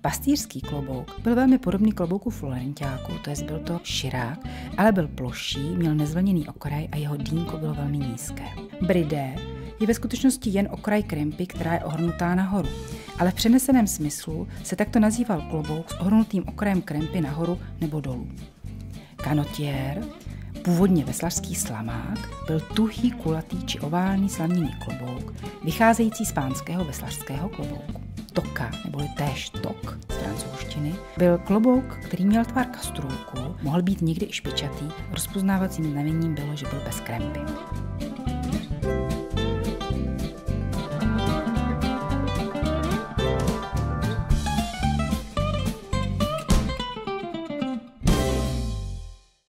Pastýřský klobouk byl velmi podobný klobouku florentiáku, to jest byl to širák, ale byl ploší, měl nezvlněný okraj a jeho dýnko bylo velmi nízké. Bridé je ve skutečnosti jen okraj krempy, která je ohrnutá nahoru. Ale v přeneseném smyslu se takto nazýval klobouk s ohrnutým okrajem krempy nahoru nebo dolů. Kanotier, původně veslařský slamák, byl tuhý, kulatý či oválný slaměný klobouk, vycházející z pánského veslařského klobouku. Toka, neboli též tok z francouzštiny, byl klobouk, který měl tvar kastrůlku, mohl být někdy i špičatý, rozpoznávacím znamením bylo, že byl bez krempy.